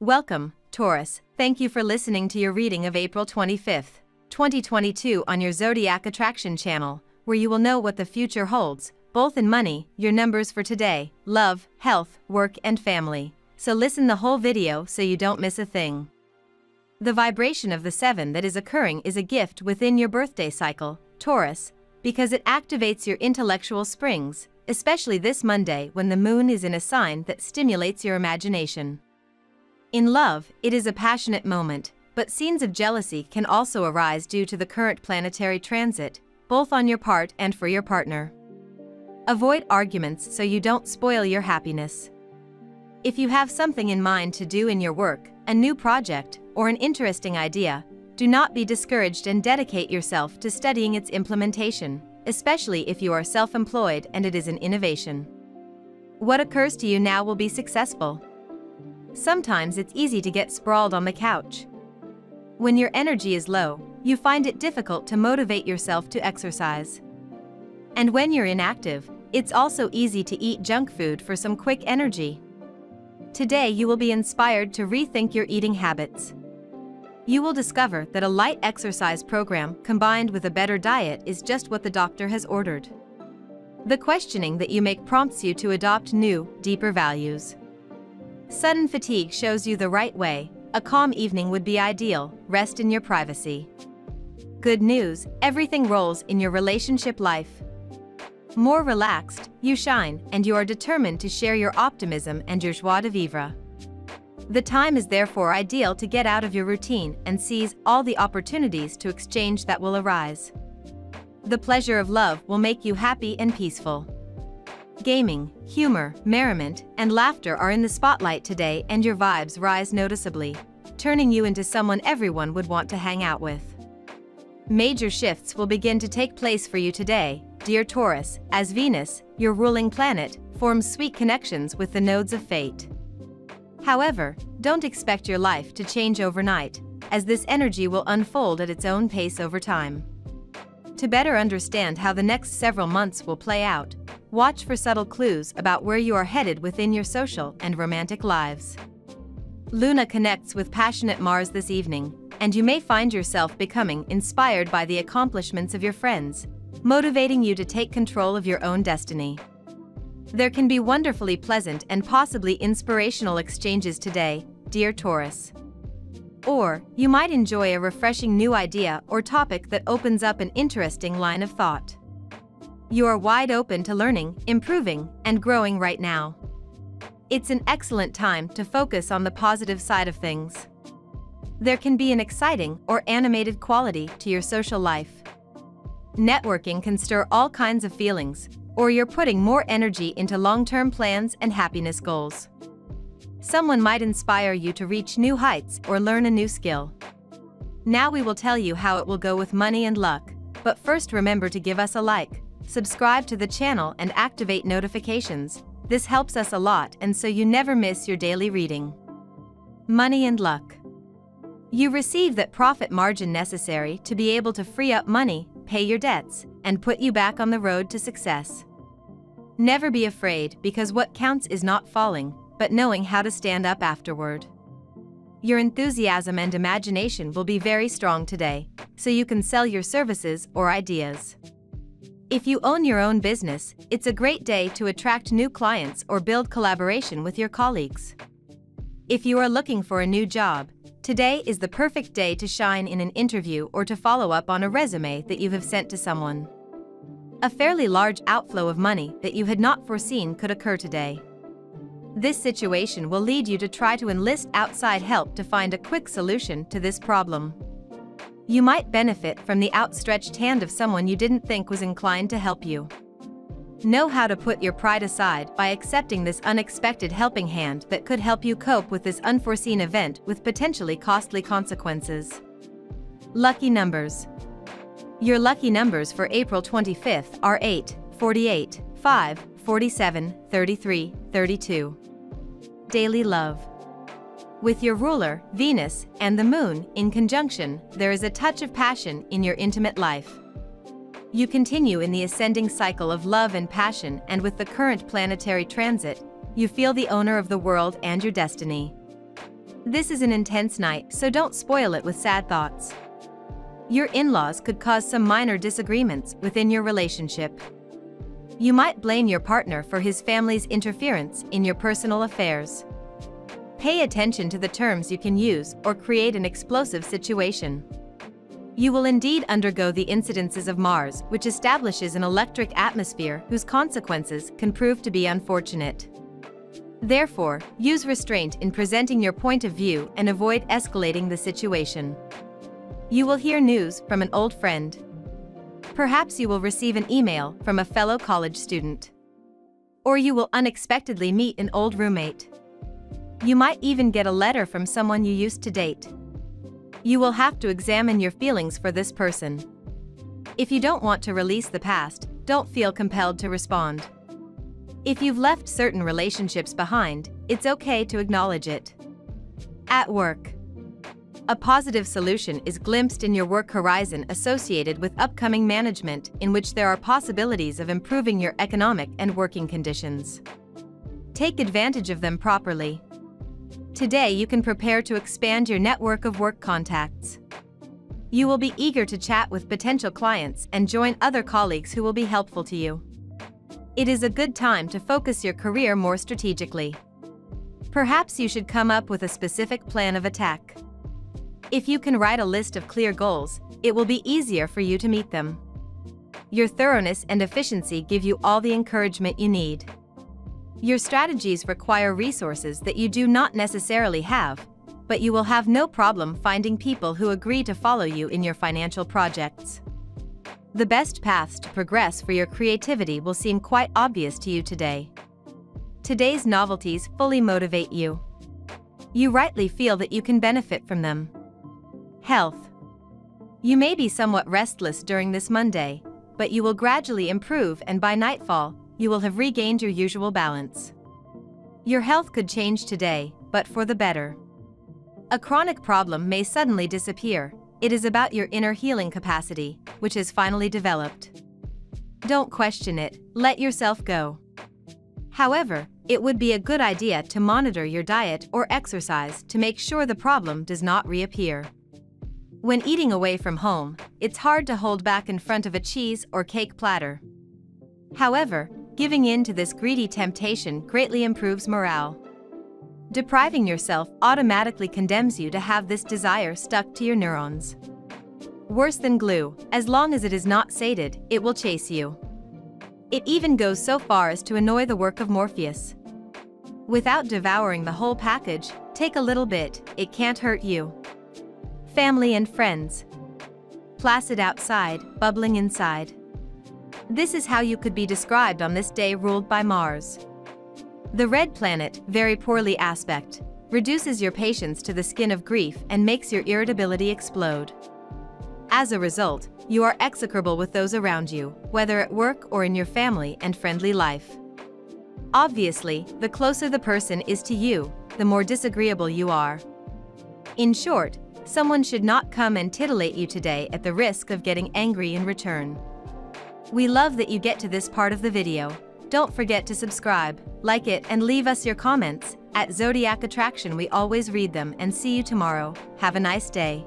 Welcome, Taurus. Thank you for listening to your reading of April 25th, 2022 on your Zodiac Attraction channel, where you will know what the future holds, both in money, your numbers for today, love, health, work, and family. So listen the whole video so you don't miss a thing. The vibration of the 7 that is occurring is a gift within your birthday cycle, Taurus, because it activates your intellectual springs, especially this Monday when the moon is in a sign that stimulates your imagination. In love, it is a passionate moment, but scenes of jealousy can also arise due to the current planetary transit, both on your part and for your partner. Avoid arguments so you don't spoil your happiness. If you have something in mind to do in your work, a new project, or an interesting idea, do not be discouraged and dedicate yourself to studying its implementation, especially if you are self-employed and it is an innovation. What occurs to you now will be successful. Sometimes it's easy to get sprawled on the couch. When your energy is low, you find it difficult to motivate yourself to exercise. And when you're inactive, it's also easy to eat junk food for some quick energy. Today you will be inspired to rethink your eating habits. You will discover that a light exercise program combined with a better diet is just what the doctor has ordered. The questioning that you make prompts you to adopt new, deeper values. Sudden fatigue shows you the right way, a calm evening would be ideal, rest in your privacy. Good news, everything rolls in your relationship life. More relaxed, you shine, and you are determined to share your optimism and your joie de vivre. The time is therefore ideal to get out of your routine and seize all the opportunities to exchange that will arise. The pleasure of love will make you happy and peaceful. Gaming, humor, merriment, and laughter are in the spotlight today and your vibes rise noticeably, turning you into someone everyone would want to hang out with. Major shifts will begin to take place for you today, dear Taurus, as Venus, your ruling planet, forms sweet connections with the nodes of fate. However, don't expect your life to change overnight, as this energy will unfold at its own pace over time. To better understand how the next several months will play out, watch for subtle clues about where you are headed within your social and romantic lives. Luna connects with passionate Mars this evening, and you may find yourself becoming inspired by the accomplishments of your friends, motivating you to take control of your own destiny. There can be wonderfully pleasant and possibly inspirational exchanges today, dear Taurus. Or, you might enjoy a refreshing new idea or topic that opens up an interesting line of thought. You are wide open to learning, improving, and growing right now. It's an excellent time to focus on the positive side of things. There can be an exciting or animated quality to your social life. Networking can stir all kinds of feelings, or you're putting more energy into long-term plans and happiness goals. Someone might inspire you to reach new heights or learn a new skill. Now we will tell you how it will go with money and luck, but first remember to give us a like, subscribe to the channel and activate notifications, this helps us a lot and so you never miss your daily reading. Money and luck. You receive that profit margin necessary to be able to free up money, pay your debts, and put you back on the road to success. Never be afraid because what counts is not falling, but knowing how to stand up afterward. Your enthusiasm and imagination will be very strong today, so you can sell your services or ideas. If you own your own business, it's a great day to attract new clients or build collaboration with your colleagues. If you are looking for a new job, today is the perfect day to shine in an interview or to follow up on a resume that you have sent to someone. A fairly large outflow of money that you had not foreseen could occur today. This situation will lead you to try to enlist outside help to find a quick solution to this problem. You might benefit from the outstretched hand of someone you didn't think was inclined to help you. Know how to put your pride aside by accepting this unexpected helping hand that could help you cope with this unforeseen event with potentially costly consequences. Lucky numbers. Your lucky numbers for April 25th are 8, 48, 5, 47, 33, 32 daily love. With your ruler, Venus, and the moon in conjunction, there is a touch of passion in your intimate life. You continue in the ascending cycle of love and passion and with the current planetary transit, you feel the owner of the world and your destiny. This is an intense night, so don't spoil it with sad thoughts. Your in-laws could cause some minor disagreements within your relationship. You might blame your partner for his family's interference in your personal affairs. Pay attention to the terms you can use or create an explosive situation. You will indeed undergo the incidences of Mars, which establishes an electric atmosphere whose consequences can prove to be unfortunate. Therefore, use restraint in presenting your point of view and avoid escalating the situation. You will hear news from an old friend. Perhaps you will receive an email from a fellow college student. Or you will unexpectedly meet an old roommate. You might even get a letter from someone you used to date. You will have to examine your feelings for this person. If you don't want to release the past, don't feel compelled to respond. If you've left certain relationships behind, it's okay to acknowledge it. At work, a positive solution is glimpsed in your work horizon associated with upcoming management in which there are possibilities of improving your economic and working conditions. Take advantage of them properly. Today you can prepare to expand your network of work contacts. You will be eager to chat with potential clients and join other colleagues who will be helpful to you. It is a good time to focus your career more strategically. Perhaps you should come up with a specific plan of attack. If you can write a list of clear goals, it will be easier for you to meet them. Your thoroughness and efficiency give you all the encouragement you need. Your strategies require resources that you do not necessarily have, but you will have no problem finding people who agree to follow you in your financial projects. The best paths to progress for your creativity will seem quite obvious to you today. Today's novelties fully motivate you. You rightly feel that you can benefit from them. Health. You may be somewhat restless during this Monday, but you will gradually improve and by nightfall, you will have regained your usual balance. Your health could change today, but for the better. A chronic problem may suddenly disappear, it is about your inner healing capacity, which has finally developed. Don't question it, let yourself go. However, it would be a good idea to monitor your diet or exercise to make sure the problem does not reappear. When eating away from home, it's hard to hold back in front of a cheese or cake platter. However, giving in to this greedy temptation greatly improves morale. Depriving yourself automatically condemns you to have this desire stuck to your neurons. Worse than glue, as long as it is not sated, it will chase you. It even goes so far as to annoy the work of Morpheus. Without devouring the whole package, take a little bit, it can't hurt you. Family and friends. Placid outside, bubbling inside. This is how you could be described on this day ruled by Mars. The red planet, very poorly aspect, reduces your patience to the skin of grief and makes your irritability explode. As a result, you are execrable with those around you, whether at work or in your family and friendly life. Obviously, the closer the person is to you, the more disagreeable you are. In short, Someone should not come and titillate you today at the risk of getting angry in return. We love that you get to this part of the video. Don't forget to subscribe, like it and leave us your comments. At Zodiac Attraction we always read them and see you tomorrow. Have a nice day.